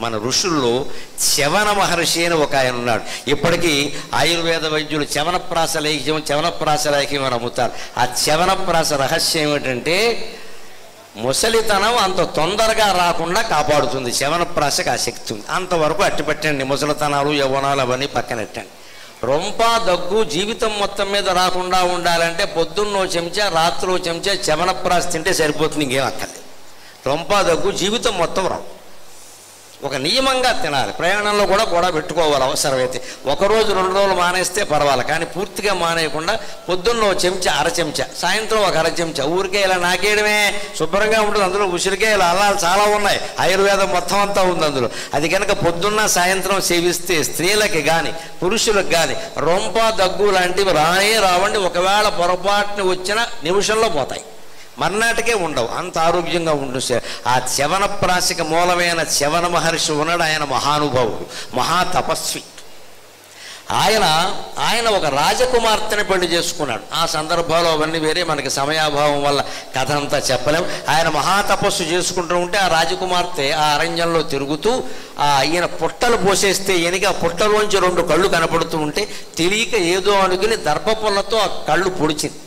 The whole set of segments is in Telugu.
మన ఋషుల్లో చవన మహర్షి అని ఒక ఆయన ఉన్నాడు. ఇప్పటికీ ఆయుర్వేద వైద్యులు చవనప్రాస లేఖ్యం చవనప్రాస లైక్యం అని అమ్ముతారు ఆ చవనప్రాస రహస్యం ఏమిటంటే ముసలితనం అంత తొందరగా రాకుండా కాపాడుతుంది. శవనప్రాసకు ఆ శక్తి ఉంది. అంతవరకు అట్టిపెట్టండి. ముసలితనాలు యవ్వనాలు అవన్నీ పక్కనెట్టండి రొంప దగ్గు జీవితం మొత్తం మీద రాకుండా ఉండాలంటే పొద్దున్నో చెంచా రాత్రో చెంచా చవనప్రాస తింటే సరిపోతుంది. ఇంకేం అక్కర్లేదు. రొంప దగ్గు జీవితం మొత్తం రావు. ఒక నియమంగా తినాలి. ప్రయాణంలో కూడా కూడా పెట్టుకోవాలి అవసరమైతే ఒకరోజు రెండు రోజులు మానేస్తే పర్వాలి. కానీ పూర్తిగా మానేయకుండా పొద్దున్న ఒక చెంచా అర చెంచా సాయంత్రం ఒక అర చెంచా ఊరికే ఇలా నాకేయడమే. శుభ్రంగా ఉంటుంది అందులో ఉసిరికాయలు అల్లాలు చాలా ఉన్నాయి. ఆయుర్వేదం మొత్తం అంతా ఉంది అందులో. అది కనుక పొద్దున్న సాయంత్రం సేవిస్తే స్త్రీలకి కానీ పురుషులకు కానీ రొంప దగ్గు లాంటివి రానే రావండి. ఒకవేళ పొరపాటుని వచ్చిన నిమిషంలో పోతాయి. మర్నాటికే ఉండవు. అంత ఆరోగ్యంగా ఉండు ఆ చవన ప్రాసిక మూలమైన చవన మహర్షి ఉన్నాడు ఆయన మహానుభావుడు మహాతపస్వి ఆయన ఆయన ఒక రాజకుమార్తెని పెళ్ళి చేసుకున్నాడు. ఆ సందర్భంలో అవన్నీ వేరే మనకి సమయాభావం వల్ల కథ అంతా చెప్పలేము ఆయన మహాతపస్సు చేసుకుంటూ ఉంటే ఆ రాజకుమార్తె ఆ అరణ్యంలో తిరుగుతూ ఆ ఈయన పుట్టలు పోసేస్తే ఈయనకి ఆ పుట్టలోంచి రెండు కళ్ళు కనపడుతూ ఉంటే తెలియక ఏదో అనుకుని దర్భపుల్లతో ఆ కళ్ళు పొడిచింది.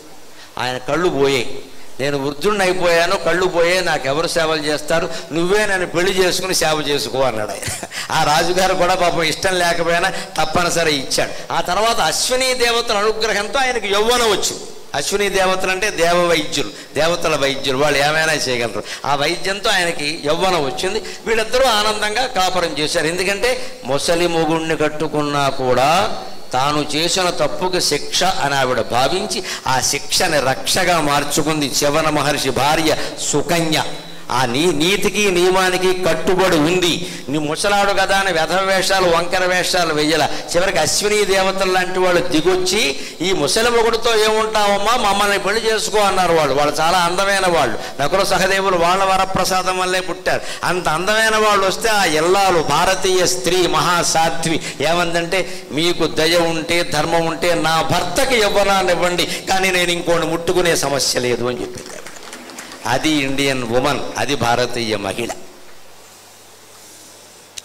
ఆయన కళ్ళు పోయాయి. నేను వృద్ధుడిని అయిపోయాను కళ్ళు పోయే నాకు ఎవరు సేవలు చేస్తారు? నువ్వే నన్ను పెళ్ళి చేసుకుని సేవ చేసుకో అన్నాడు ఆయన. ఆ రాజుగారు కూడా పాపం ఇష్టం లేకపోయినా తప్పనిసరి ఇచ్చాడు. ఆ తర్వాత అశ్విని దేవతల అనుగ్రహంతో ఆయనకు యవ్వనం వచ్చింది. అశ్విని దేవతలు అంటే దేవ వైద్యులు దేవతల వైద్యులు వాళ్ళు ఏమైనా చేయగలరు. ఆ వైద్యంతో ఆయనకి యవ్వనం వచ్చింది. వీళ్ళిద్దరూ ఆనందంగా కాపురం చేశారు. ఎందుకంటే ముసలి మొగుణ్ణి కట్టుకున్నా కూడా తాను చేసిన తప్పుకి శిక్ష అని ఆవిడ భావించి ఆ శిక్షని రక్షగా మార్చుకుంది శివన మహర్షి భార్య సుకన్య. ఆ నీ నీతికి నియమానికి కట్టుబడి ఉంది నీ ముసలాడు కదా అని వ్యధ వేషాలు వంకర వేషాలు వెయ్యాల. చివరికి అశ్విని దేవతలు లాంటి వాళ్ళు దిగొచ్చి ఈ ముసలి మొగుడుతో ఏముంటావమ్మా మమ్మల్ని పెళ్ళి చేసుకో అన్నారు వాళ్ళు. వాళ్ళు చాలా అందమైన వాళ్ళు. నకుల సహదేవులు వాళ్ళ వరప్రసాదం వల్లే పుట్టారు. అంత అందమైన వాళ్ళు వస్తే ఆ ఎల్లాలు భారతీయ స్త్రీ మహాసాత్వి ఏమందంటే మీకు దయ ఉంటే ధర్మం ఉంటే నా భర్తకి యవ్వనాన్ని ఇవ్వండి కానీ నేను ఇంకోటి ముట్టుకునే సమస్య లేదు అని చెప్పింది అది ఇండియన్ ఉమెన్ అది భారతీయ మహిళ.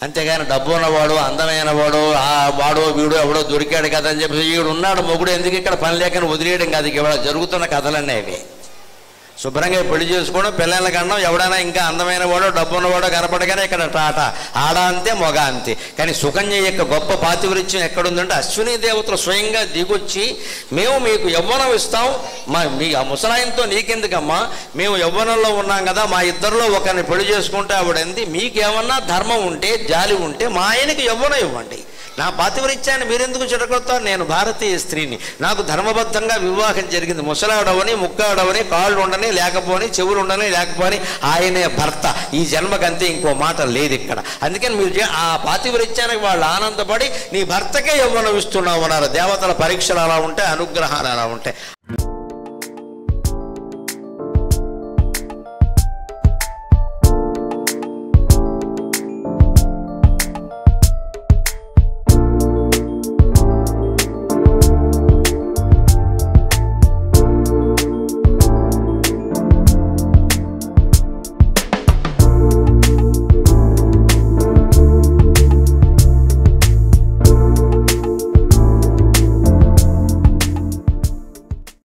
అంతేగాని డబ్బు ఉన్నవాడు అందమైన వాడు ఆ వాడో వీడు ఎవడో దొరికాడు కదా అని చెప్పి వీడు ఉన్నాడు మొగుడు ఎందుకు ఇక్కడ పని లేకని వదిలేయడం కాదు ఇక ఇవాళ జరుగుతున్న కథలన్నీ అవి. శుభ్రంగా పెళ్ళి చేసుకోవడం పిల్లల కన్నా ఎవడైనా ఇంకా అందమైన వాడో డబ్బు ఉన్నవాడో కనపడగానే ఇక్కడ టాటా. ఆడ అంతే మొగ అంతే. కానీ సుకన్య యొక్క గొప్ప పాతివృత్యం ఎక్కడుందంటే అశ్విని దేవతలు స్వయంగా దిగొచ్చి మేము మీకు యవ్వనం ఇస్తాం. మా మీ ముసలాయంతో నీకెందుకమ్మా? మేము యవ్వనంలో ఉన్నాం కదా మా ఇద్దరిలో ఒకరిని పెళ్ళి చేసుకుంటే ఆవిడంది మీకేమన్నా ధర్మం ఉంటే జాలి ఉంటే మా ఆయనకి యవ్వనం ఇవ్వండి. నా పాతివరిత్యాన్ని మీరెందుకు చెడగొడతారు? నేను భారతీయ స్త్రీని. నాకు ధర్మబద్ధంగా వివాహం జరిగింది. ముసలాడవని ముక్కాడవని కాళ్ళు ఉండని లేకపోని చెవులు ఉండని లేకపోని ఆయనే భర్త. ఈ జన్మకంతే ఇంకో మాట లేదు ఇక్కడ అందుకని మీరు ఆ పాతివరిత్యానికి వాళ్ళు ఆనందపడి నీ భర్తకే యవ్వనం ఇస్తున్నావు అన్నారు. దేవతల పరీక్షలు అలా ఉంటాయి అనుగ్రహాలు అలా ఉంటాయి.